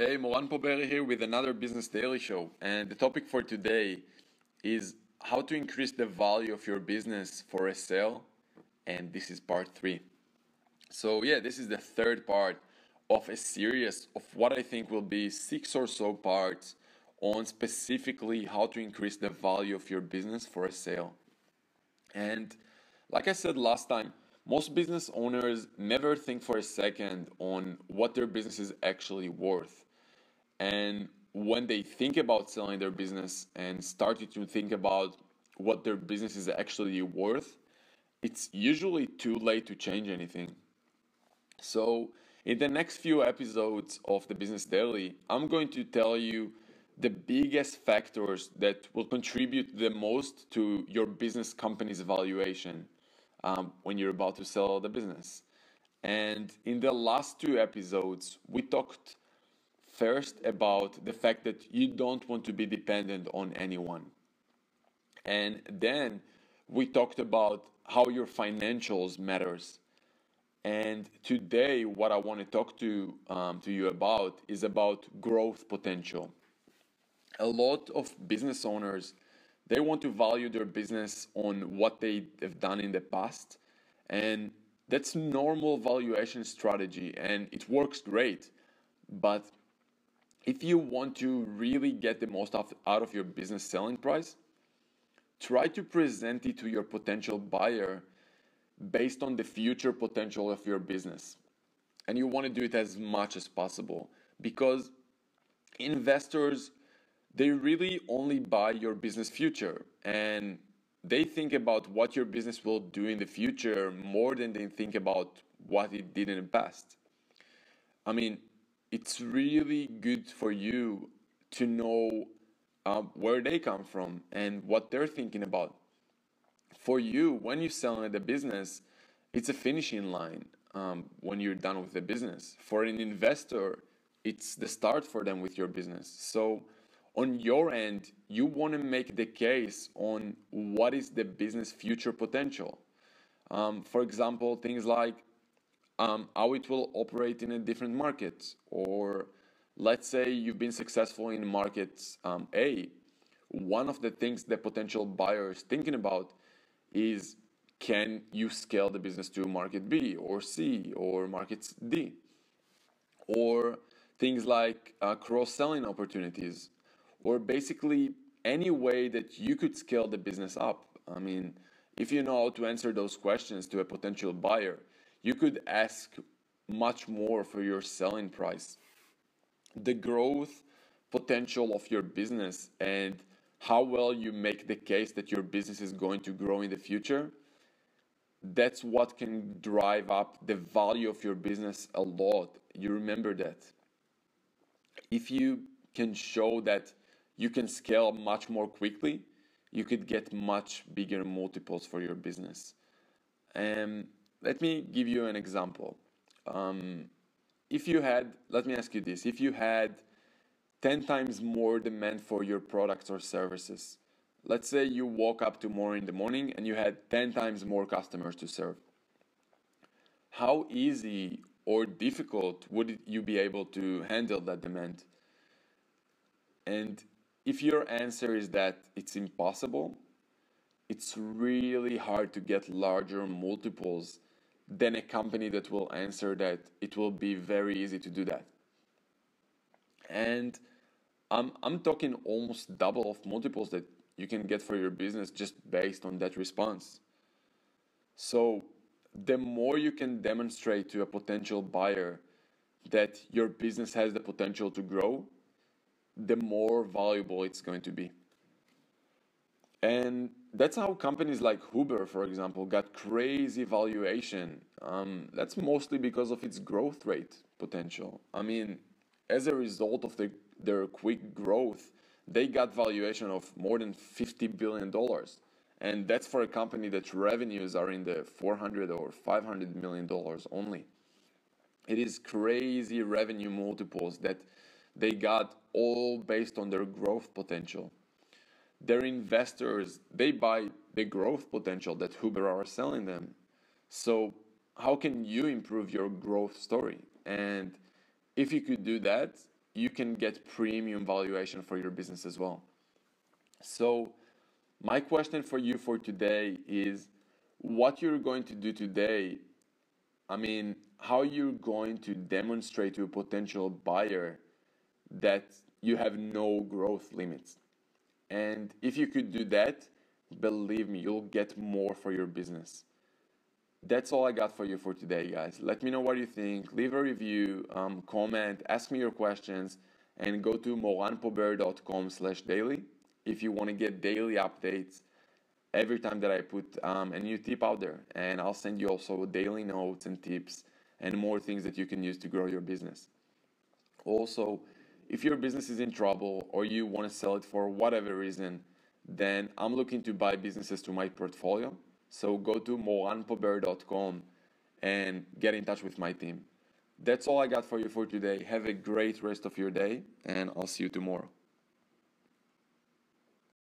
Hey, Moran Pober here with another Business Daily Show. And the topic for today is how to increase the value of your business for a sale. And this is part three. So, yeah, this is the third part of a series of what I think will be six or so parts on specifically how to increase the value of your business for a sale. And like I said last time, most business owners never think for a second on what their business is actually worth. And when they think about selling their business and started to think about what their business is actually worth, it's usually too late to change anything. So, in the next few episodes of the Business Daily, I'm going to tell you the biggest factors that will contribute the most to your business company's valuation um, when you're about to sell the business. And in the last two episodes, we talked First, about the fact that you don't want to be dependent on anyone. And then we talked about how your financials matters. And today, what I want to talk to um, to you about is about growth potential. A lot of business owners they want to value their business on what they have done in the past, and that's normal valuation strategy, and it works great. But if you want to really get the most out of your business selling price, try to present it to your potential buyer based on the future potential of your business. And you want to do it as much as possible because investors they really only buy your business future and they think about what your business will do in the future more than they think about what it did in the past. I mean, it's really good for you to know um, where they come from and what they're thinking about. For you, when you're selling the business, it's a finishing line um, when you're done with the business. For an investor, it's the start for them with your business. So, on your end, you want to make the case on what is the business future potential. Um, for example, things like um, how it will operate in a different market. Or let's say you've been successful in market um, A. One of the things the potential buyer is thinking about is can you scale the business to market B or C or market D? Or things like uh, cross selling opportunities, or basically any way that you could scale the business up. I mean, if you know how to answer those questions to a potential buyer, you could ask much more for your selling price. The growth potential of your business and how well you make the case that your business is going to grow in the future that's what can drive up the value of your business a lot. You remember that. If you can show that you can scale much more quickly you could get much bigger multiples for your business. And let me give you an example. Um, if you had, let me ask you this if you had 10 times more demand for your products or services, let's say you woke up tomorrow in the morning and you had 10 times more customers to serve, how easy or difficult would you be able to handle that demand? And if your answer is that it's impossible, it's really hard to get larger multiples than a company that will answer that it will be very easy to do that. And I'm, I'm talking almost double of multiples that you can get for your business just based on that response. So, the more you can demonstrate to a potential buyer that your business has the potential to grow, the more valuable it's going to be. And that's how companies like Uber, for example, got crazy valuation. Um, that's mostly because of its growth rate potential. I mean, as a result of the, their quick growth, they got valuation of more than $50 billion. And that's for a company that revenues are in the 400 or 500 million dollars only. It is crazy revenue multiples that they got all based on their growth potential their investors they buy the growth potential that Uber are selling them. So how can you improve your growth story? And if you could do that, you can get premium valuation for your business as well. So, my question for you for today is what you're going to do today. I mean, how you're going to demonstrate to a potential buyer that you have no growth limits. And if you could do that, believe me, you'll get more for your business. That's all I got for you for today, guys. Let me know what you think. Leave a review, um, comment, ask me your questions, and go to moranpober.com slash daily if you want to get daily updates every time that I put um, a new tip out there. And I'll send you also daily notes and tips and more things that you can use to grow your business. Also, if your business is in trouble or you want to sell it for whatever reason, then I'm looking to buy businesses to my portfolio. So go to moranpober.com and get in touch with my team. That's all I got for you for today. Have a great rest of your day, and I'll see you tomorrow.